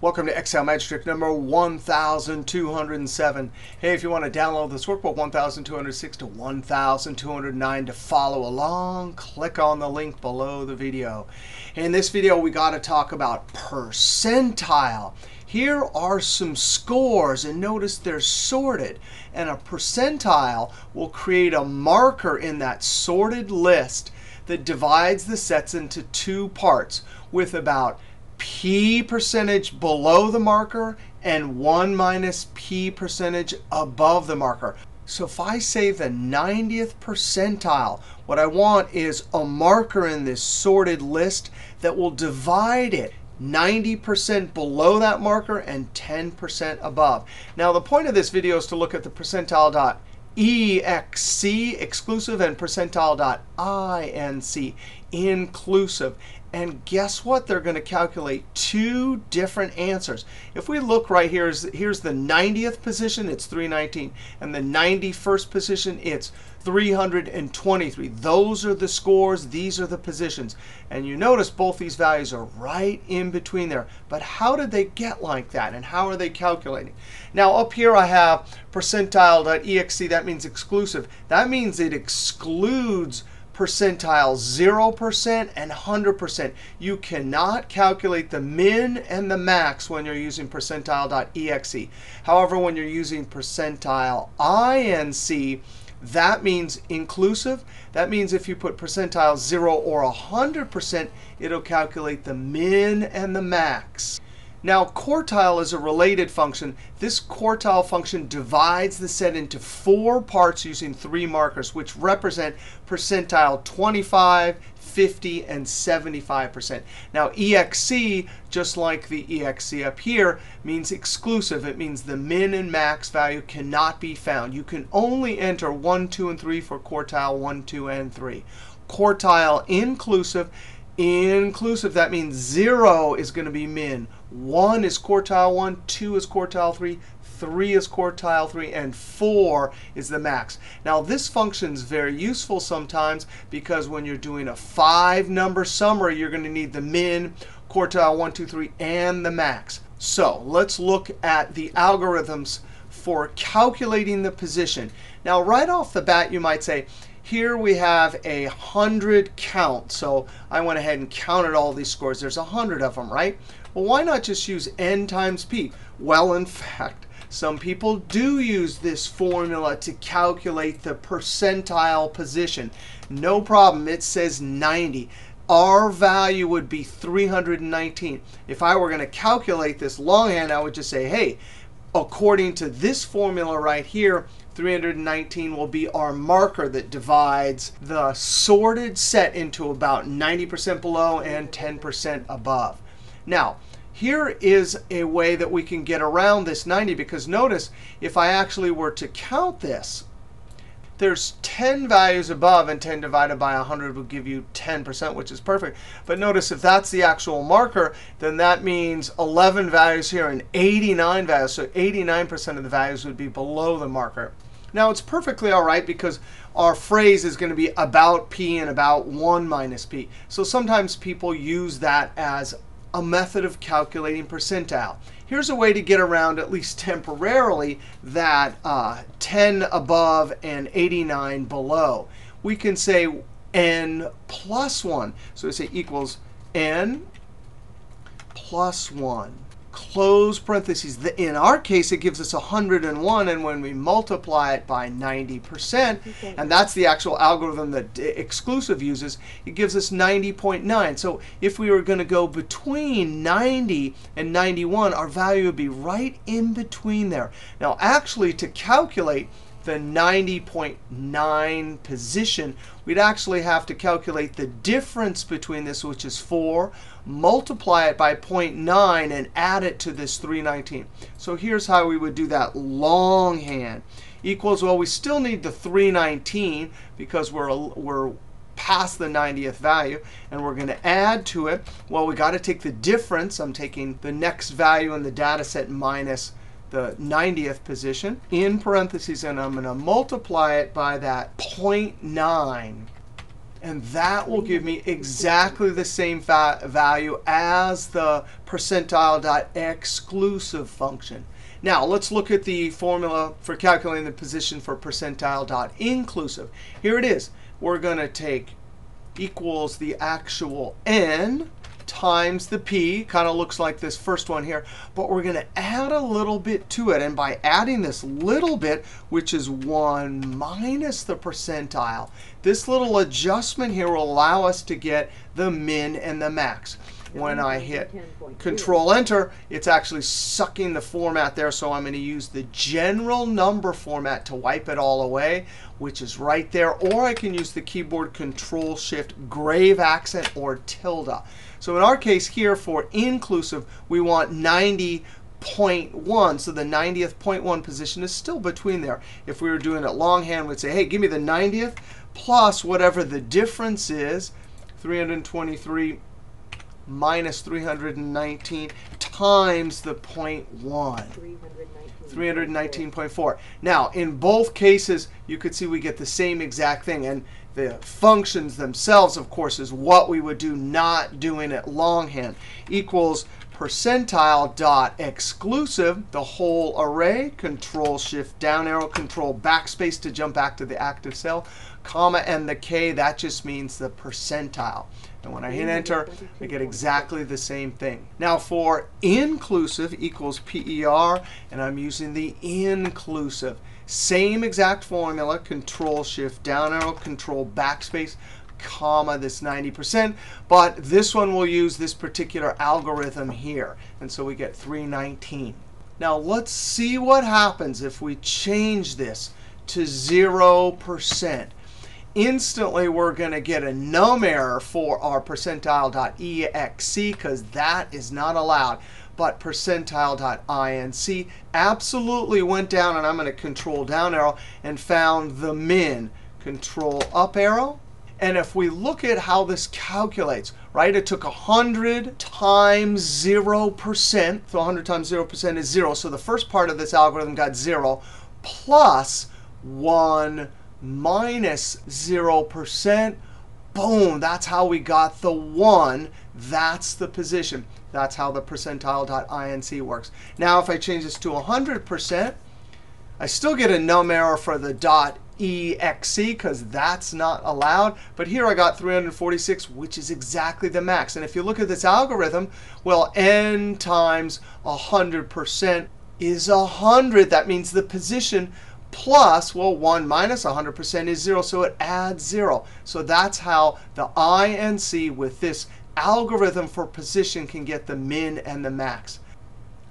Welcome to Excel Magic Trick number 1207. Hey, if you want to download this workbook 1206 to 1209 to follow along, click on the link below the video. In this video, we got to talk about percentile. Here are some scores, and notice they're sorted. And a percentile will create a marker in that sorted list that divides the sets into two parts with about p percentage below the marker and 1 minus p percentage above the marker. So if I say the 90th percentile, what I want is a marker in this sorted list that will divide it 90% below that marker and 10% above. Now the point of this video is to look at the percentile.exc exclusive and percentile.inc inclusive. And guess what? They're going to calculate two different answers. If we look right here, here's the 90th position, it's 319. And the 91st position, it's 323. Those are the scores. These are the positions. And you notice both these values are right in between there. But how did they get like that? And how are they calculating? Now, up here I have percentile.exc. That means exclusive. That means it excludes percentile 0% and 100%. You cannot calculate the min and the max when you're using percentile.exc. However, when you're using percentile inc, that means inclusive. That means if you put percentile 0 or 100%, it'll calculate the min and the max. Now, quartile is a related function. This quartile function divides the set into four parts using three markers, which represent percentile 25, 50, and 75%. Now, EXC, just like the EXC up here, means exclusive. It means the min and max value cannot be found. You can only enter 1, 2, and 3 for quartile 1, 2, and 3. Quartile inclusive inclusive. That means 0 is going to be min. 1 is quartile 1, 2 is quartile 3, 3 is quartile 3, and 4 is the max. Now, this function is very useful sometimes because when you're doing a five-number summary, you're going to need the min, quartile 1, 2, 3, and the max. So let's look at the algorithms for calculating the position. Now, right off the bat, you might say, here we have a 100 count. So I went ahead and counted all these scores. There's 100 of them, right? Well, why not just use n times p? Well, in fact, some people do use this formula to calculate the percentile position. No problem. It says 90 our value would be 319. If I were going to calculate this longhand, I would just say, hey, according to this formula right here, 319 will be our marker that divides the sorted set into about 90% below and 10% above. Now, here is a way that we can get around this 90 because notice if I actually were to count this, there's 10 values above, and 10 divided by 100 would give you 10%, which is perfect. But notice if that's the actual marker, then that means 11 values here and 89 values. So 89% of the values would be below the marker. Now, it's perfectly all right because our phrase is going to be about p and about 1 minus p. So sometimes people use that as a method of calculating percentile. Here's a way to get around, at least temporarily, that uh, 10 above and 89 below. We can say n plus 1. So we say equals n plus 1 close parentheses. In our case, it gives us 101. And when we multiply it by 90%, and that's the actual algorithm that exclusive uses, it gives us 90.9. So if we were going to go between 90 and 91, our value would be right in between there. Now, actually, to calculate the 90.9 position, we'd actually have to calculate the difference between this, which is 4, multiply it by 0.9, and add it to this 319. So here's how we would do that longhand. Equals, well, we still need the 319 because we're, we're past the 90th value. And we're going to add to it. Well, we got to take the difference. I'm taking the next value in the data set minus the 90th position in parentheses, and I'm going to multiply it by that 0.9. And that will give me exactly the same value as the percentile.exclusive function. Now, let's look at the formula for calculating the position for percentile.inclusive. Here it is. We're going to take equals the actual n times the p. Kind of looks like this first one here. But we're going to add a little bit to it. And by adding this little bit, which is 1 minus the percentile, this little adjustment here will allow us to get the min and the max. When I hit Control Enter, it's actually sucking the format there. So I'm going to use the general number format to wipe it all away, which is right there. Or I can use the keyboard Control Shift grave accent or tilde. So in our case here for inclusive, we want 90.1. So the 90th 0.1 position is still between there. If we were doing it longhand, we'd say, hey, give me the 90th plus whatever the difference is, 323 minus 319 times the 0.1. 319.4. Now, in both cases, you could see we get the same exact thing. And the functions themselves, of course, is what we would do not doing it longhand. Equals percentile dot exclusive, the whole array, control shift down arrow, control backspace to jump back to the active cell, comma, and the k, that just means the percentile. And when I hit enter, I get exactly the same thing. Now for inclusive equals PER, and I'm using the inclusive. Same exact formula, control shift down arrow, control backspace, comma this 90%. But this one will use this particular algorithm here. And so we get 319. Now let's see what happens if we change this to 0%. Instantly, we're going to get a num error for our percentile.exc because that is not allowed but percentile.inc absolutely went down, and I'm going to control down arrow, and found the min. Control up arrow. And if we look at how this calculates, right, it took 100 times 0%. So 100 times 0% is 0. So the first part of this algorithm got 0 plus 1 minus 0%. Boom, that's how we got the 1. That's the position. That's how the percentile.inc works. Now, if I change this to 100%, I still get a num error for the dot .exc because that's not allowed. But here I got 346, which is exactly the max. And if you look at this algorithm, well, n times 100% is 100. That means the position plus, well, 1 minus 100% is 0, so it adds 0. So that's how the INC with this algorithm for position can get the min and the max.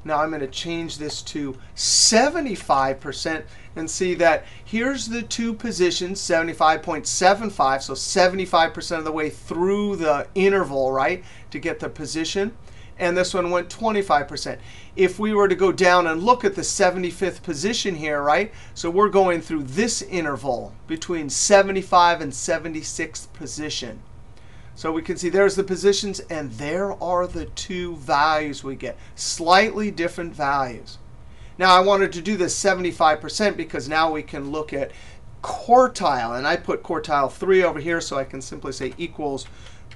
Now I'm going to change this to 75% and see that here's the two positions, 75.75, so 75% of the way through the interval, right, to get the position. And this one went 25%. If we were to go down and look at the 75th position here, right, so we're going through this interval between 75 and 76th position. So we can see there's the positions, and there are the two values we get. Slightly different values. Now I wanted to do this 75% because now we can look at quartile. And I put quartile 3 over here, so I can simply say equals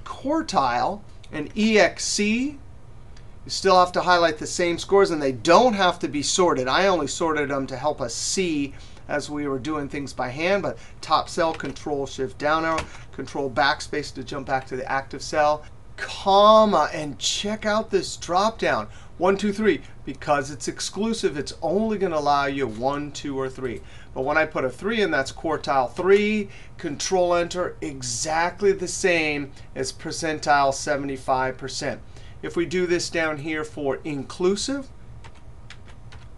quartile. And EXC, you still have to highlight the same scores, and they don't have to be sorted. I only sorted them to help us see as we were doing things by hand. But top cell, Control Shift down arrow, Control backspace to jump back to the active cell, comma, and check out this drop down. One, two, three. Because it's exclusive, it's only going to allow you one, two, or three. But when I put a 3 in, that's quartile 3. Control Enter, exactly the same as percentile 75%. If we do this down here for inclusive,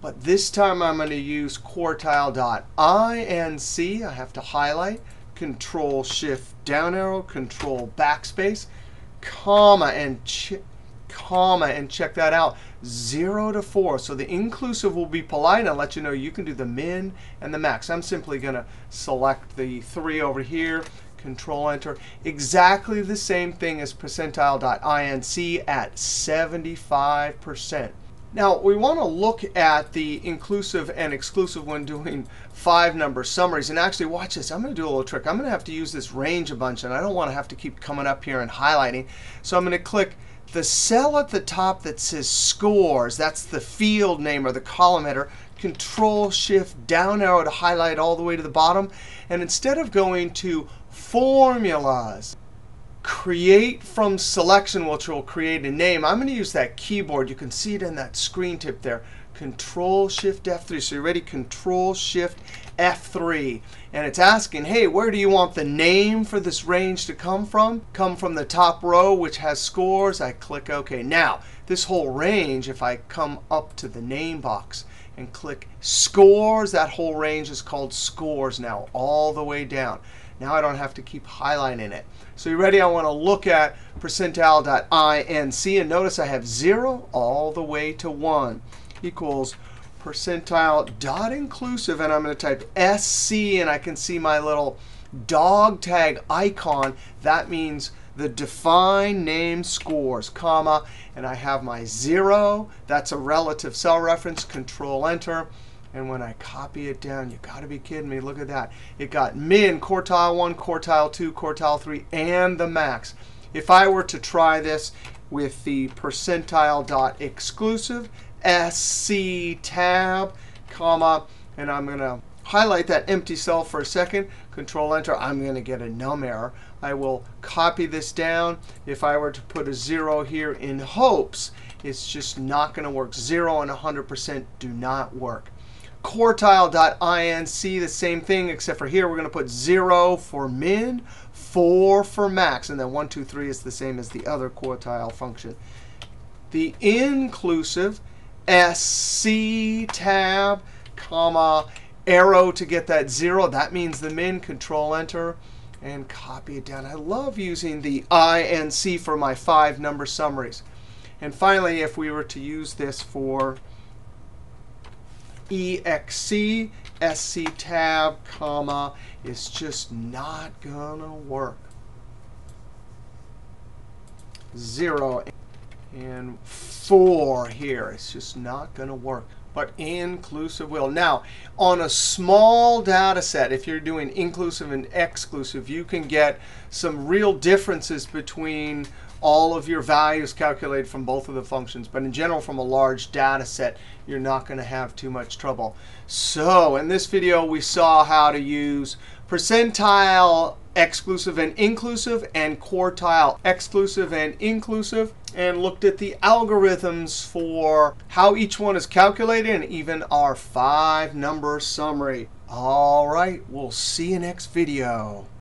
but this time I'm going to use quartile.inc. I and c I have to highlight, Control Shift down arrow, Control backspace, comma, and comma, and check that out. 0 to 4. So the inclusive will be polite and let you know you can do the min and the max. I'm simply going to select the 3 over here, Control Enter. Exactly the same thing as percentile.inc at 75%. Now, we want to look at the inclusive and exclusive when doing five number summaries. And actually, watch this. I'm going to do a little trick. I'm going to have to use this range a bunch, and I don't want to have to keep coming up here and highlighting. So I'm going to click the cell at the top that says scores. That's the field name or the column header. Control Shift down arrow to highlight all the way to the bottom. And instead of going to formulas, create from selection, which will create a name. I'm going to use that keyboard. You can see it in that screen tip there. Control Shift F3. So you're ready? Control Shift F3. And it's asking, hey, where do you want the name for this range to come from? Come from the top row, which has scores. I click OK. Now, this whole range, if I come up to the name box and click scores, that whole range is called scores now, all the way down. Now I don't have to keep highlighting it. So you ready? I want to look at percentile.inc. And notice I have 0 all the way to 1 equals percentile dot inclusive. And I'm going to type SC. And I can see my little dog tag icon. That means the define name scores, comma. And I have my 0. That's a relative cell reference. Control Enter. And when I copy it down, you got to be kidding me. Look at that. It got min, quartile 1, quartile 2, quartile 3, and the max. If I were to try this with the percentile dot exclusive, SC tab, comma, and I'm going to highlight that empty cell for a second, control enter, I'm going to get a num error. I will copy this down. If I were to put a 0 here in hopes, it's just not going to work. 0 and 100% do not work quartile.inc, the same thing, except for here we're going to put 0 for min, 4 for max. And then 1, 2, 3 is the same as the other quartile function. The inclusive SC tab, comma, arrow to get that 0. That means the min. Control Enter and copy it down. I love using the INC for my five number summaries. And finally, if we were to use this for EXC, SC tab, comma, is just not going to work. 0 and 4 here. It's just not going to work. But inclusive will. Now, on a small data set, if you're doing inclusive and exclusive, you can get some real differences between all of your values calculated from both of the functions. But in general, from a large data set, you're not going to have too much trouble. So in this video, we saw how to use percentile exclusive and inclusive and quartile exclusive and inclusive and looked at the algorithms for how each one is calculated and even our five number summary. All right, we'll see you next video.